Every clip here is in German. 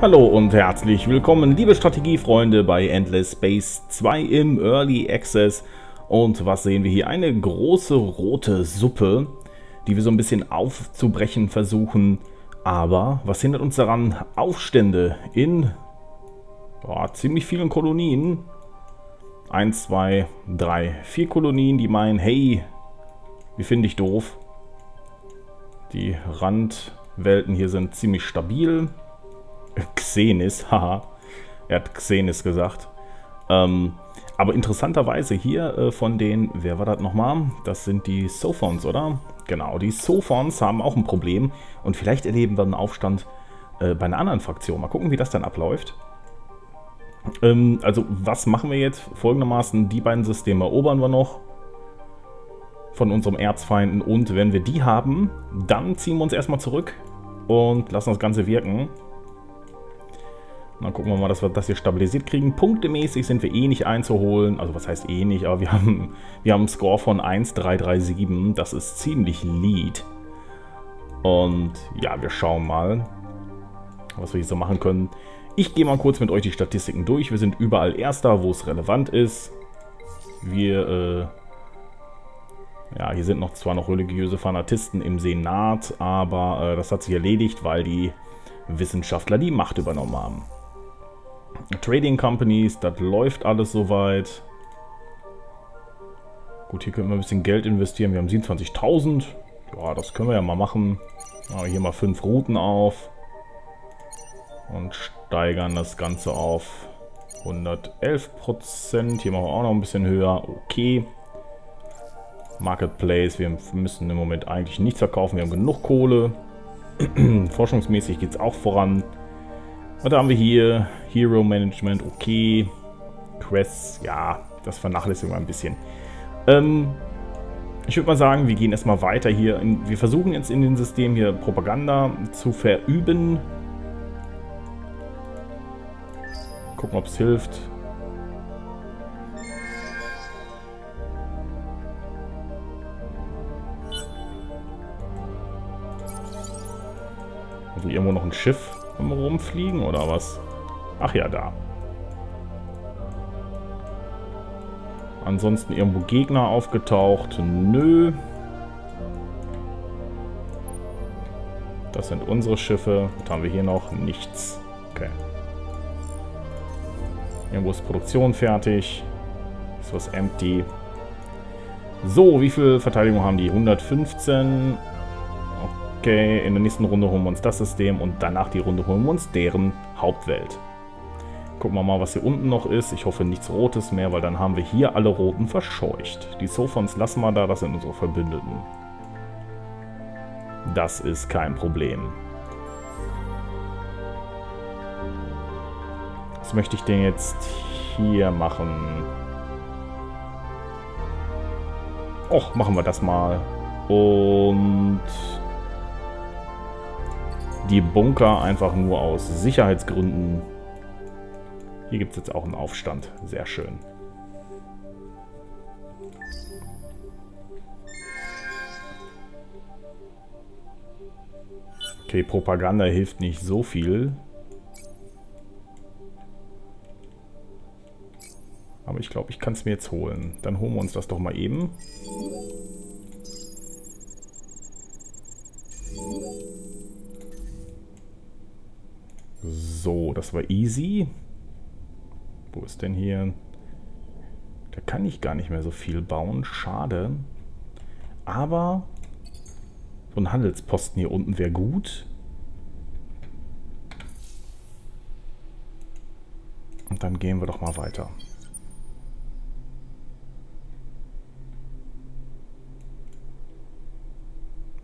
Hallo und herzlich willkommen, liebe Strategiefreunde bei Endless Space 2 im Early Access. Und was sehen wir hier? Eine große rote Suppe, die wir so ein bisschen aufzubrechen versuchen. Aber was hindert uns daran? Aufstände in oh, ziemlich vielen Kolonien. Eins, zwei, drei, vier Kolonien, die meinen, hey, wie finde ich doof. Die Randwelten hier sind ziemlich stabil. Xenis, haha. Er hat Xenis gesagt. Ähm, aber interessanterweise hier äh, von den, wer war das nochmal? Das sind die Sophons, oder? Genau, die Sophons haben auch ein Problem und vielleicht erleben wir einen Aufstand äh, bei einer anderen Fraktion. Mal gucken, wie das dann abläuft. Ähm, also, was machen wir jetzt? Folgendermaßen, die beiden Systeme erobern wir noch von unserem Erzfeinden und wenn wir die haben, dann ziehen wir uns erstmal zurück und lassen das Ganze wirken. Dann gucken wir mal, dass wir das hier stabilisiert kriegen. Punktemäßig sind wir eh nicht einzuholen. Also was heißt eh nicht, aber wir haben, wir haben einen Score von 1,337. Das ist ziemlich lead. Und ja, wir schauen mal, was wir hier so machen können. Ich gehe mal kurz mit euch die Statistiken durch. Wir sind überall Erster, wo es relevant ist. Wir, äh, ja, hier sind noch zwar noch religiöse Fanatisten im Senat, aber äh, das hat sich erledigt, weil die Wissenschaftler die Macht übernommen haben. Trading Companies, das läuft alles soweit. Gut, hier können wir ein bisschen Geld investieren. Wir haben 27.000. Ja, das können wir ja mal machen. Machen wir hier mal fünf Routen auf. Und steigern das Ganze auf 111%. Hier machen wir auch noch ein bisschen höher. Okay. Marketplace, wir müssen im Moment eigentlich nichts verkaufen. Wir haben genug Kohle. Forschungsmäßig geht es auch voran. Was haben wir hier? Hero Management, okay. Quests, ja, das vernachlässigen wir ein bisschen. Ähm, ich würde mal sagen, wir gehen erstmal weiter hier. In, wir versuchen jetzt in dem System hier Propaganda zu verüben. Gucken, ob es hilft. Also irgendwo noch ein Schiff rumfliegen oder was? Ach ja, da. Ansonsten irgendwo Gegner aufgetaucht? Nö. Das sind unsere Schiffe. Was haben wir hier noch? Nichts. Okay. Irgendwo ist Produktion fertig. Ist was empty. So, wie viel Verteidigung haben die? 115. Okay, in der nächsten Runde holen wir uns das System und danach die Runde holen wir uns deren Hauptwelt. Gucken wir mal, was hier unten noch ist. Ich hoffe nichts Rotes mehr, weil dann haben wir hier alle Roten verscheucht. Die Sophons lassen wir da, das sind unsere Verbündeten. Das ist kein Problem. Was möchte ich denn jetzt hier machen? Och, machen wir das mal. Und die Bunker einfach nur aus Sicherheitsgründen. Hier gibt es jetzt auch einen Aufstand. Sehr schön. Okay, Propaganda hilft nicht so viel. Aber ich glaube, ich kann es mir jetzt holen. Dann holen wir uns das doch mal eben. Das war easy. Wo ist denn hier? Da kann ich gar nicht mehr so viel bauen. Schade. Aber so ein Handelsposten hier unten wäre gut. Und dann gehen wir doch mal weiter.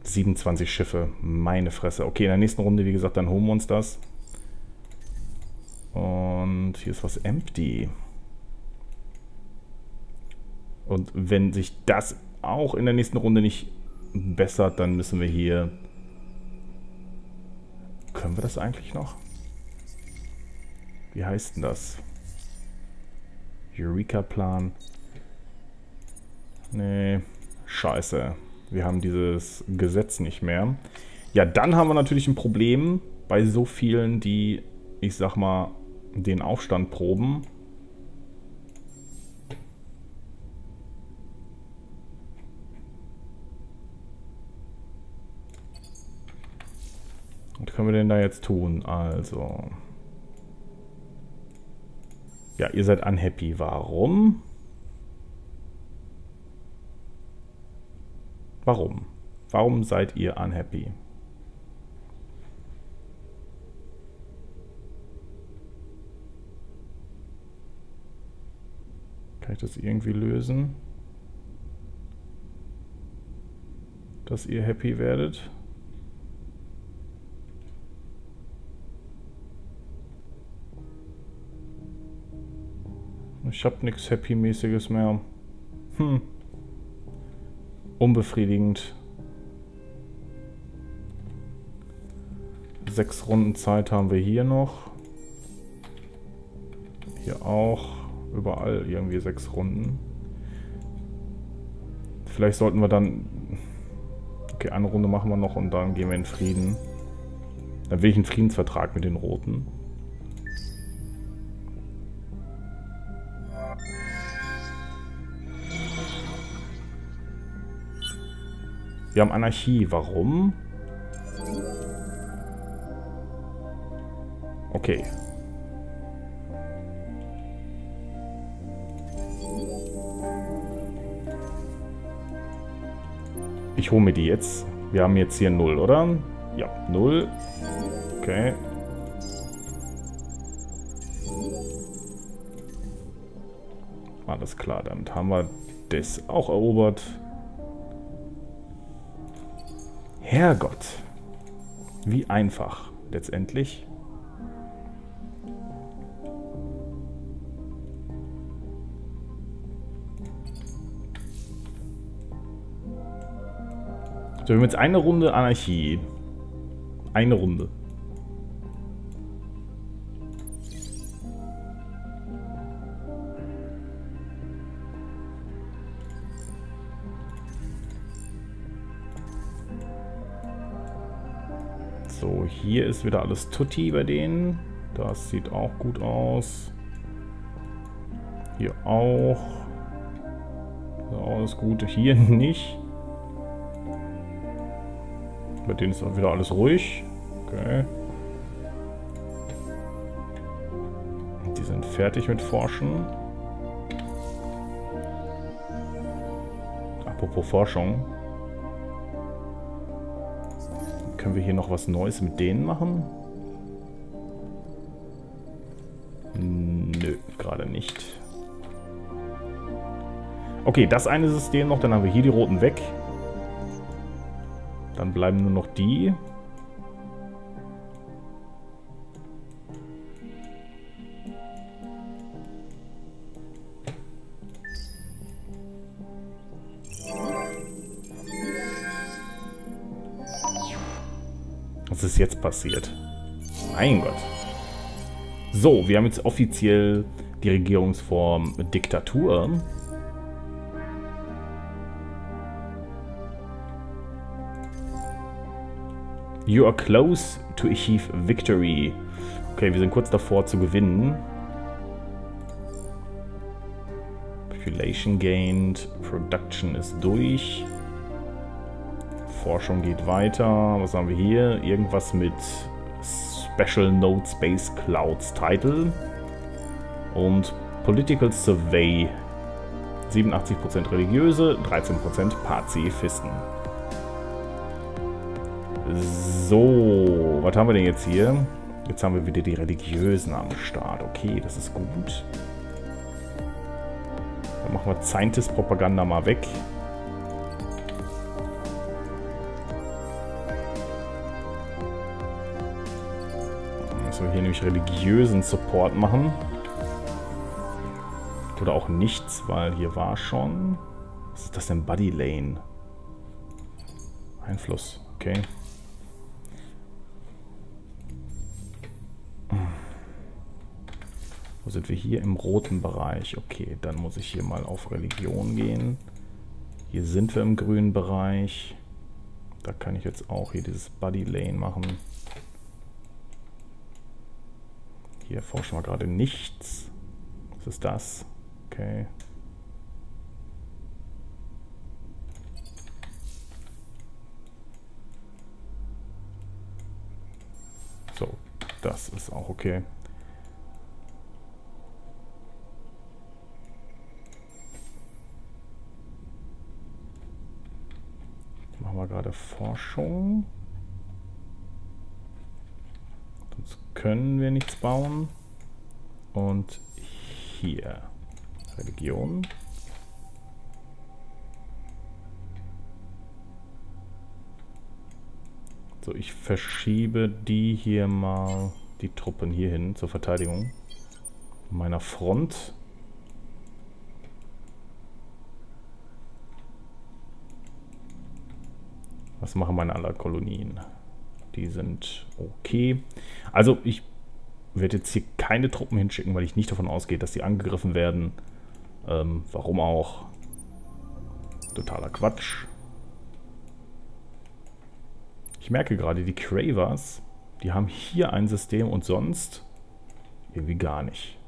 ...27 Schiffe. Meine Fresse. Okay, in der nächsten Runde, wie gesagt, dann holen wir uns das. Und hier ist was empty. Und wenn sich das auch in der nächsten Runde nicht bessert, dann müssen wir hier... Können wir das eigentlich noch? Wie heißt denn das? Eureka-Plan. Nee, scheiße. Wir haben dieses Gesetz nicht mehr. Ja, dann haben wir natürlich ein Problem bei so vielen, die ich sag mal, den Aufstand proben. Was können wir denn da jetzt tun? Also... Ja, ihr seid unhappy. Warum? Warum? Warum seid ihr unhappy? Ich das irgendwie lösen? Dass ihr happy werdet? Ich habe nichts Happy-mäßiges mehr. Hm. Unbefriedigend. Sechs Runden Zeit haben wir hier noch. Hier auch. Überall irgendwie sechs Runden. Vielleicht sollten wir dann... Okay, eine Runde machen wir noch und dann gehen wir in Frieden. Dann will ich einen Friedensvertrag mit den Roten. Wir haben Anarchie. Warum? Okay. Ich hole mir die jetzt. Wir haben jetzt hier 0, oder? Ja, 0. Okay. Alles klar, damit haben wir das auch erobert. Herrgott. Wie einfach letztendlich. So, wir haben jetzt eine Runde Anarchie. Eine Runde. So, hier ist wieder alles Tutti bei denen. Das sieht auch gut aus. Hier auch. alles gut. Hier nicht. Bei denen ist auch wieder alles ruhig. Okay. Die sind fertig mit Forschen. Apropos Forschung. Können wir hier noch was Neues mit denen machen? Nö, gerade nicht. Okay, das eine System noch, dann haben wir hier die roten weg. Dann bleiben nur noch die. Was ist jetzt passiert? Mein Gott. So, wir haben jetzt offiziell die Regierungsform Diktatur. You are close to achieve victory. Okay, wir sind kurz davor zu gewinnen. Population gained. Production ist durch. Forschung geht weiter. Was haben wir hier? Irgendwas mit Special Node Space Clouds Title. Und Political Survey. 87% religiöse, 13% Pazifisten. So, was haben wir denn jetzt hier? Jetzt haben wir wieder die Religiösen am Start. Okay, das ist gut. Dann machen wir Scientist-Propaganda mal weg. wir hier nämlich religiösen Support machen. Oder auch nichts, weil hier war schon... Was ist das denn? Buddy Lane. Einfluss, okay. Sind wir hier? Im roten Bereich. Okay, dann muss ich hier mal auf Religion gehen. Hier sind wir im grünen Bereich. Da kann ich jetzt auch hier dieses Buddy Lane machen. Hier forschen wir gerade nichts. Was ist das? Okay. So, das ist auch okay. Machen wir gerade Forschung. Sonst können wir nichts bauen. Und hier Religion. So, ich verschiebe die hier mal, die Truppen hier hin zur Verteidigung meiner Front. Was machen meine anderen Kolonien? Die sind okay. Also ich werde jetzt hier keine Truppen hinschicken, weil ich nicht davon ausgehe, dass sie angegriffen werden. Ähm, warum auch? Totaler Quatsch. Ich merke gerade, die Cravers, die haben hier ein System und sonst irgendwie gar nicht.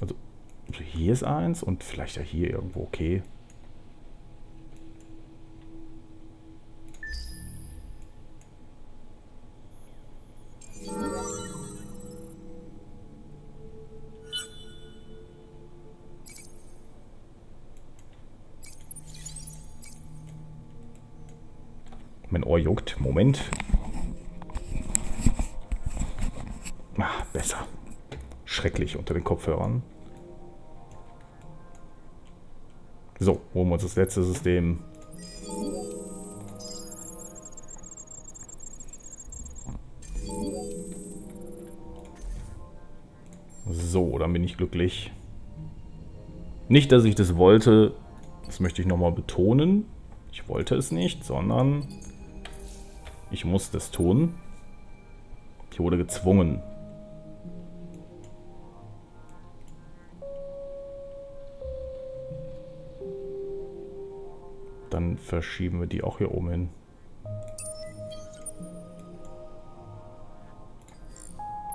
Also, hier ist eins und vielleicht ja hier irgendwo, okay. Mein Ohr juckt. Moment. Ah, besser. Schrecklich unter den Kopfhörern. So, holen wir uns das letzte System. So, dann bin ich glücklich. Nicht, dass ich das wollte. Das möchte ich nochmal betonen. Ich wollte es nicht, sondern ich muss das tun. Ich wurde gezwungen. Dann verschieben wir die auch hier oben hin.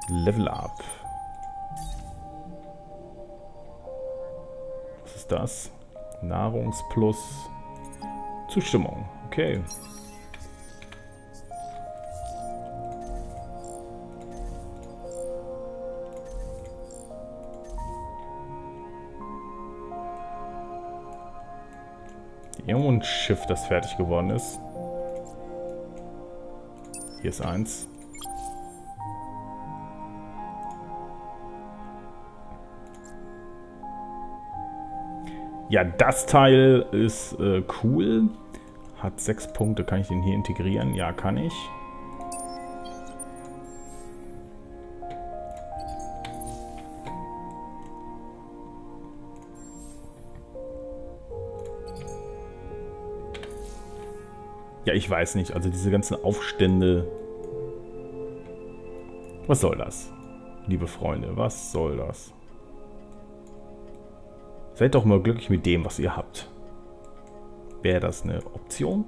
Level up. Was ist das? Nahrungsplus. Zustimmung. Okay. Irgendwo ein Schiff, das fertig geworden ist. Hier ist eins. Ja, das Teil ist äh, cool. Hat sechs Punkte. Kann ich den hier integrieren? Ja, kann ich. Ja, ich weiß nicht. Also diese ganzen Aufstände. Was soll das? Liebe Freunde, was soll das? Seid doch mal glücklich mit dem, was ihr habt. Wäre das eine Option?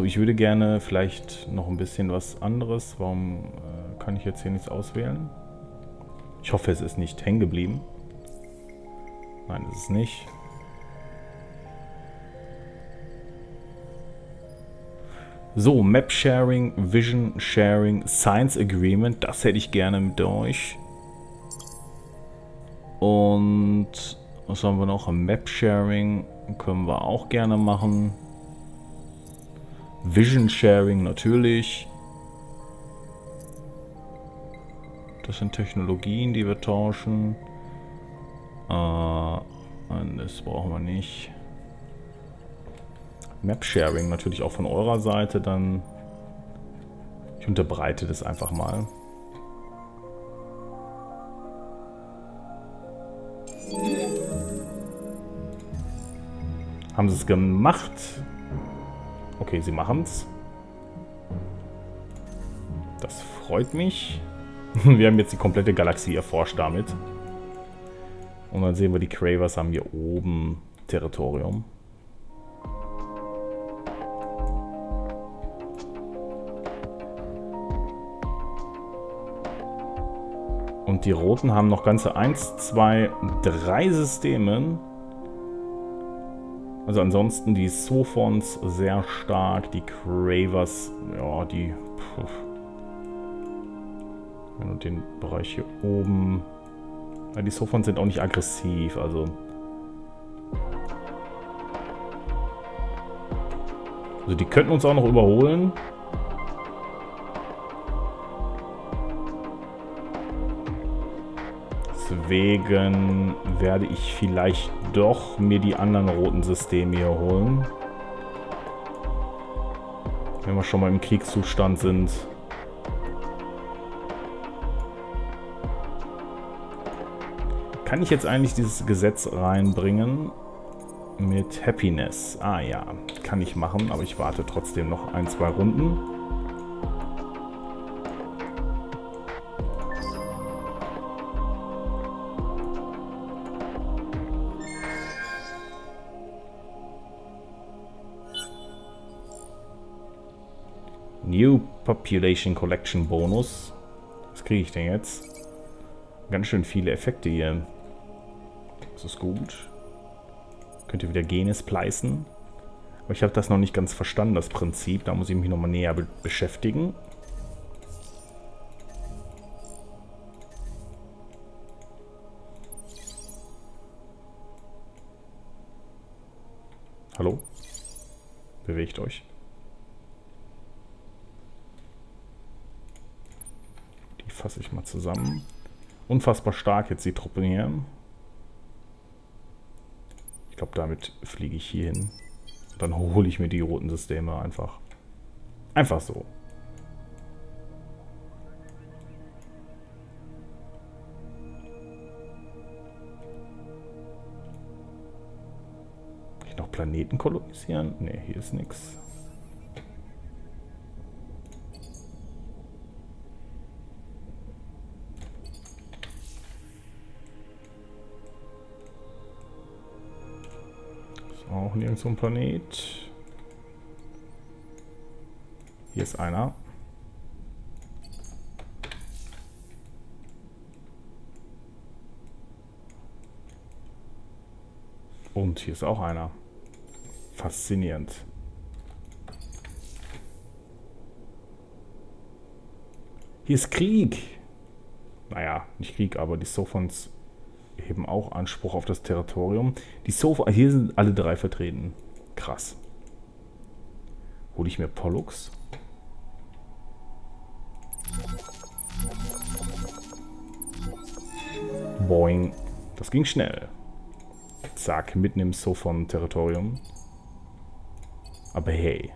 So, ich würde gerne vielleicht noch ein bisschen was anderes. Warum äh, kann ich jetzt hier nichts auswählen? Ich hoffe, es ist nicht hängen geblieben. Nein, es ist nicht. So, Map Sharing, Vision Sharing, Science Agreement. Das hätte ich gerne mit euch. Und was haben wir noch? Map Sharing können wir auch gerne machen. Vision Sharing natürlich. Das sind Technologien, die wir tauschen. Äh, das brauchen wir nicht. Map Sharing natürlich auch von eurer Seite dann. Ich unterbreite das einfach mal. Haben sie es gemacht? Okay, sie machen es. Das freut mich. Wir haben jetzt die komplette Galaxie erforscht damit. Und dann sehen wir, die Cravers haben hier oben Territorium. Und die Roten haben noch ganze 1, 2, 3 Systeme. Also ansonsten die Sophons sehr stark, die Cravers, ja, die... Pff. Und den Bereich hier oben... Ja, die Sophons sind auch nicht aggressiv, also... Also die könnten uns auch noch überholen. Deswegen werde ich vielleicht doch mir die anderen roten Systeme hier holen. Wenn wir schon mal im Kriegszustand sind. Kann ich jetzt eigentlich dieses Gesetz reinbringen? Mit Happiness. Ah ja, kann ich machen, aber ich warte trotzdem noch ein, zwei Runden. Population Collection Bonus. Was kriege ich denn jetzt? Ganz schön viele Effekte hier. Das ist gut. Könnt ihr wieder Gene splicen. Aber ich habe das noch nicht ganz verstanden, das Prinzip. Da muss ich mich nochmal näher be beschäftigen. Hallo? Bewegt euch. Fasse ich mal zusammen. Unfassbar stark jetzt die Truppe hier. Ich glaube, damit fliege ich hier hin. Dann hole ich mir die roten Systeme einfach. Einfach so. ich noch Planeten kolonisieren? Ne, hier ist nichts. Auch nirgends so ein Planet. Hier ist einer. Und hier ist auch einer. Faszinierend. Hier ist Krieg. Naja, nicht Krieg, aber die Sophons heben auch Anspruch auf das Territorium. Die Sofa, hier sind alle drei vertreten. Krass. Hole ich mir Pollux? Boing. Das ging schnell. Zack, mitten im Sophon-Territorium. Aber hey,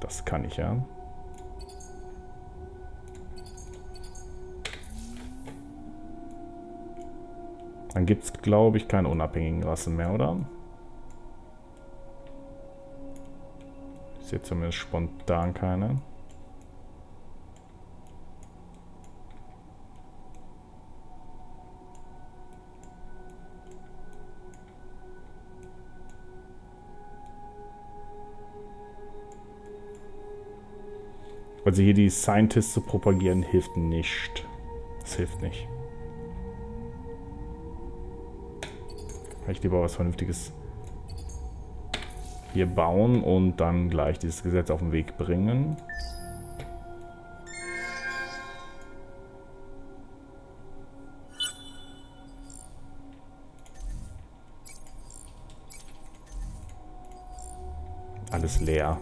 das kann ich ja. Dann gibt es, glaube ich, keine unabhängigen Rassen mehr, oder? Ich sehe zumindest spontan keine. Also hier die Scientists zu propagieren, hilft nicht. Das hilft nicht. Vielleicht lieber was Vernünftiges hier bauen und dann gleich dieses Gesetz auf den Weg bringen. Alles leer.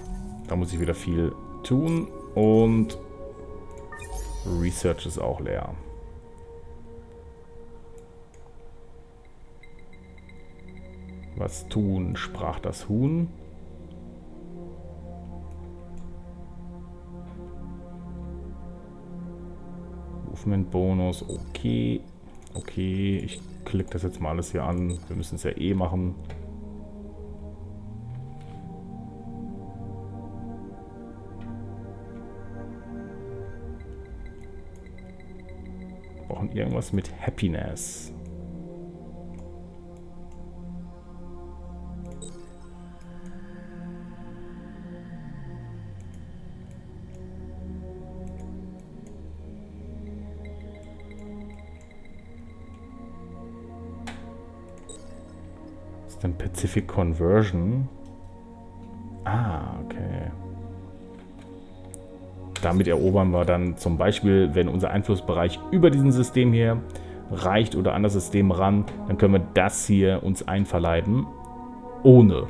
Da muss ich wieder viel tun und Research ist auch leer. Was tun, sprach das Huhn. Movement Bonus, okay. Okay, ich klicke das jetzt mal alles hier an. Wir müssen es ja eh machen. Wir brauchen irgendwas mit Happiness. Ist denn Pacific Conversion? Ah, okay. Damit erobern wir dann zum Beispiel, wenn unser Einflussbereich über diesen System hier reicht oder an das System ran, dann können wir das hier uns einverleiben, ohne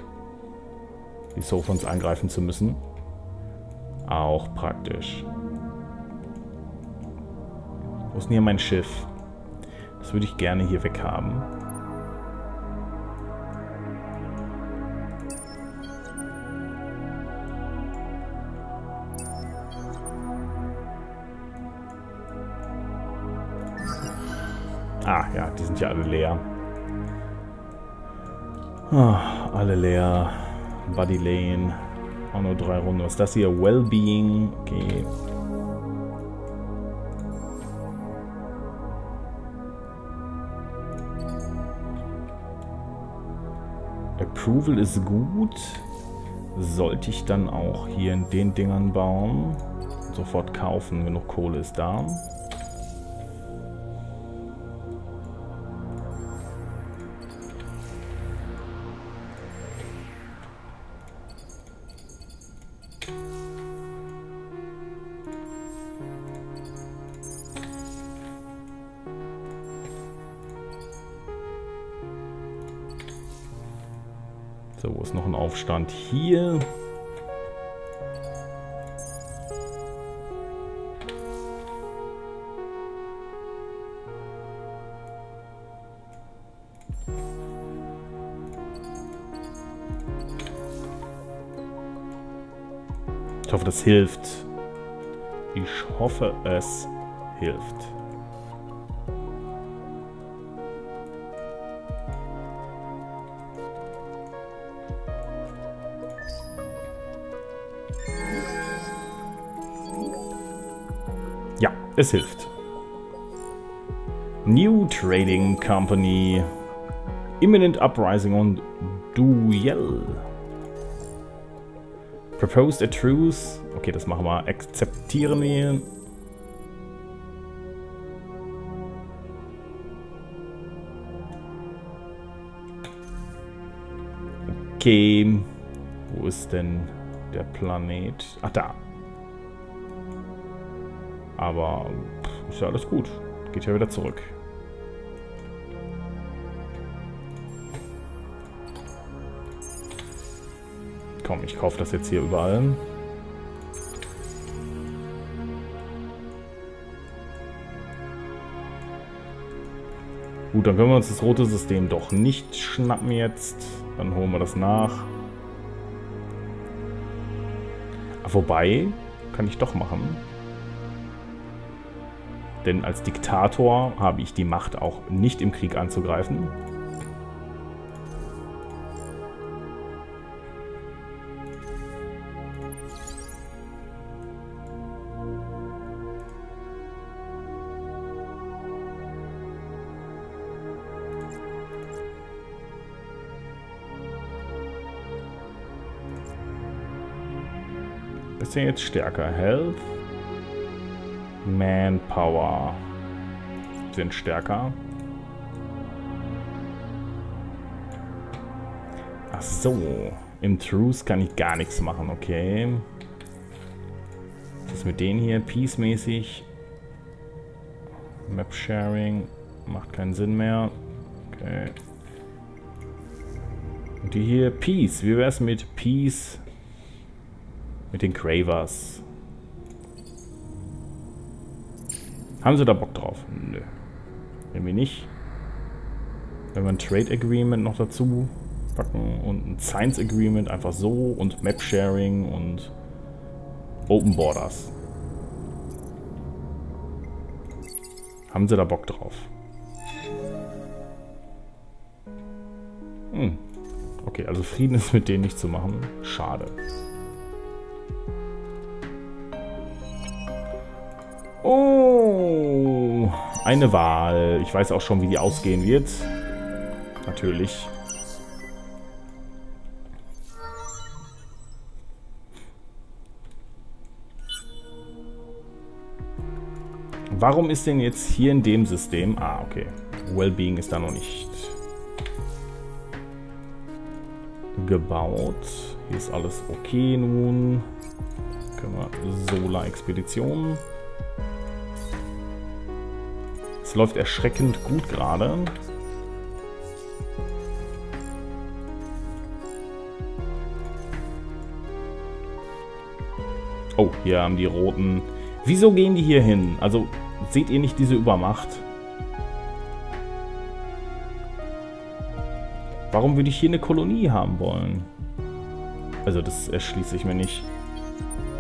die Sophons angreifen zu müssen. Auch praktisch. Wo ist denn hier mein Schiff? Das würde ich gerne hier weg haben. Ah, ja, die sind ja alle leer. Ah, alle leer. Buddy Lane. Auch nur drei Runden. Was ist das hier? Wellbeing. Okay. Approval ist gut. Sollte ich dann auch hier in den Dingern bauen. Sofort kaufen. Genug Kohle ist da. Aufstand? Hier. Ich hoffe, das hilft. Ich hoffe, es hilft. Es hilft. New Trading Company. Imminent Uprising und Duell. Proposed a truce. Okay, das machen wir. Akzeptieren wir. Okay. Wo ist denn der Planet? Ach, da. Aber pff, ist ja alles gut. Geht ja wieder zurück. Komm, ich kaufe das jetzt hier überall. Gut, dann können wir uns das rote System doch nicht schnappen jetzt. Dann holen wir das nach. Wobei, kann ich doch machen. Denn als Diktator habe ich die Macht auch nicht im Krieg anzugreifen. Bisschen jetzt stärker. Health. Manpower. Sind stärker. Ach so. Im Truce kann ich gar nichts machen, okay. Das mit denen hier, peace-mäßig. Map-Sharing macht keinen Sinn mehr. Okay. Und die hier, Peace. Wie wäre es mit Peace mit den Cravers. Haben sie da Bock drauf? Nö. Irgendwie nicht. Wenn wir ein Trade Agreement noch dazu packen und ein Science Agreement einfach so und Map Sharing und Open Borders. Haben sie da Bock drauf? Hm. Okay, also Frieden ist mit denen nicht zu machen. Schade. Oh, eine Wahl. Ich weiß auch schon, wie die ausgehen wird. Natürlich. Warum ist denn jetzt hier in dem System... Ah, okay. Wellbeing ist da noch nicht gebaut. Hier ist alles okay nun. Können wir Solar-Expedition. Es läuft erschreckend gut gerade. Oh, hier haben die roten... Wieso gehen die hier hin? Also, seht ihr nicht diese Übermacht? Warum würde ich hier eine Kolonie haben wollen? Also, das erschließe ich mir nicht.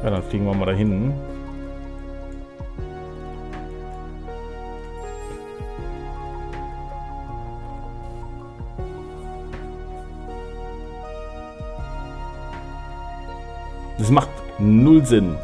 Ja, dann fliegen wir mal dahin. Das macht null Sinn.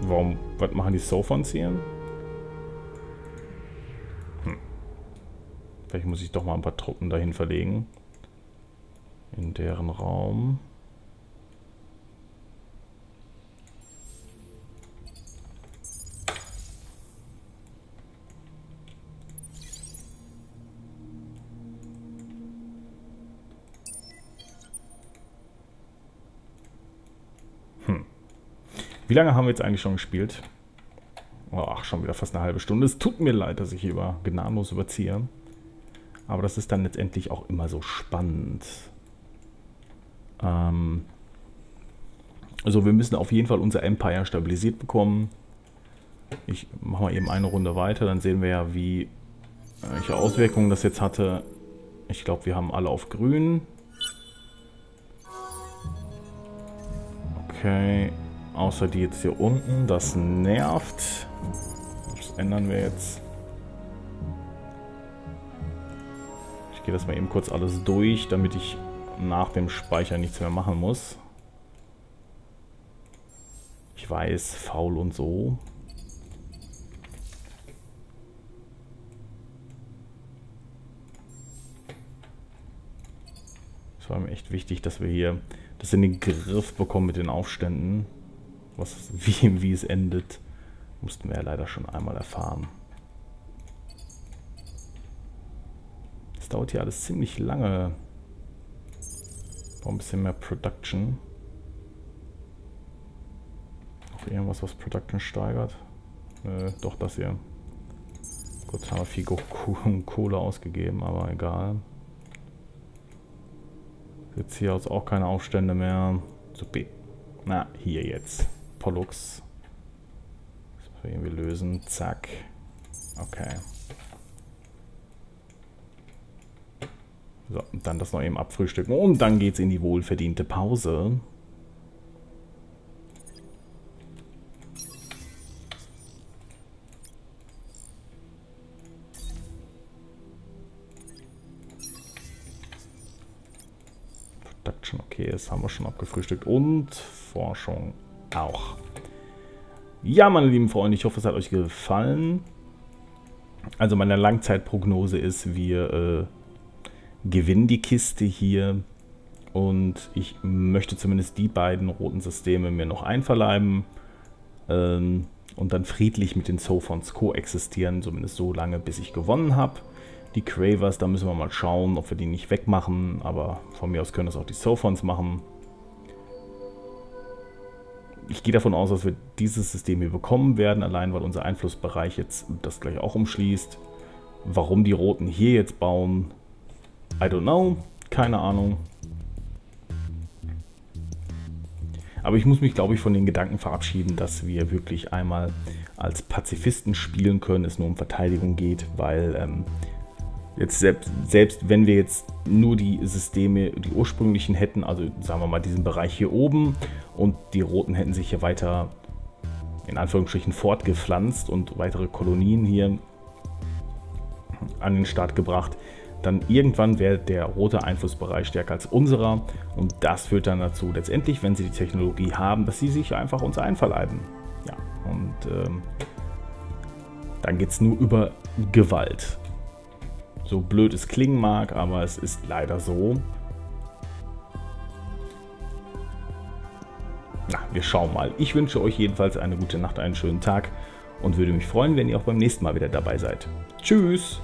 Warum, was machen die Sophons hier? Hm. Vielleicht muss ich doch mal ein paar Truppen dahin verlegen. In deren Raum. Wie lange haben wir jetzt eigentlich schon gespielt? Ach, schon wieder fast eine halbe Stunde. Es tut mir leid, dass ich hier über, gnadenlos überziehe. Aber das ist dann letztendlich auch immer so spannend. Ähm also wir müssen auf jeden Fall unser Empire stabilisiert bekommen. Ich mache mal eben eine Runde weiter, dann sehen wir ja, wie welche Auswirkungen das jetzt hatte. Ich glaube, wir haben alle auf grün. Okay. Außer die jetzt hier unten. Das nervt. Das ändern wir jetzt. Ich gehe das mal eben kurz alles durch, damit ich nach dem Speicher nichts mehr machen muss. Ich weiß, faul und so. Es war mir echt wichtig, dass wir hier das in den Griff bekommen mit den Aufständen was, wie, wie es endet, mussten wir ja leider schon einmal erfahren. Das dauert hier alles ziemlich lange. Braucht ein bisschen mehr Production. Noch irgendwas, was Production steigert? Nö, doch das hier. Gut, haben wir viel Kohle ausgegeben, aber egal. Jetzt hier aus auch keine Aufstände mehr. Super. Na, hier jetzt. Pollux. Das irgendwie lösen. Zack. Okay. So, und dann das noch eben abfrühstücken. Und dann geht's in die wohlverdiente Pause. Production, okay, das haben wir schon abgefrühstückt. Und Forschung auch. Ja, meine lieben Freunde, ich hoffe, es hat euch gefallen. Also meine Langzeitprognose ist, wir äh, gewinnen die Kiste hier. Und ich möchte zumindest die beiden roten Systeme mir noch einverleiben. Ähm, und dann friedlich mit den Sophons koexistieren, zumindest so lange, bis ich gewonnen habe. Die Cravers, da müssen wir mal schauen, ob wir die nicht wegmachen. Aber von mir aus können das auch die Sophons machen ich gehe davon aus, dass wir dieses System hier bekommen werden, allein weil unser Einflussbereich jetzt das gleich auch umschließt. Warum die Roten hier jetzt bauen, I don't know, keine Ahnung. Aber ich muss mich, glaube ich, von den Gedanken verabschieden, dass wir wirklich einmal als Pazifisten spielen können, es nur um Verteidigung geht, weil ähm, Jetzt selbst, selbst wenn wir jetzt nur die Systeme, die ursprünglichen hätten, also sagen wir mal diesen Bereich hier oben und die Roten hätten sich hier weiter in Anführungsstrichen fortgepflanzt und weitere Kolonien hier an den Start gebracht, dann irgendwann wäre der rote Einflussbereich stärker als unserer und das führt dann dazu letztendlich, wenn sie die Technologie haben, dass sie sich einfach uns einverleiben. Ja, und ähm, dann geht es nur über Gewalt. So blöd es klingen mag, aber es ist leider so. Na, wir schauen mal. Ich wünsche euch jedenfalls eine gute Nacht, einen schönen Tag und würde mich freuen, wenn ihr auch beim nächsten Mal wieder dabei seid. Tschüss!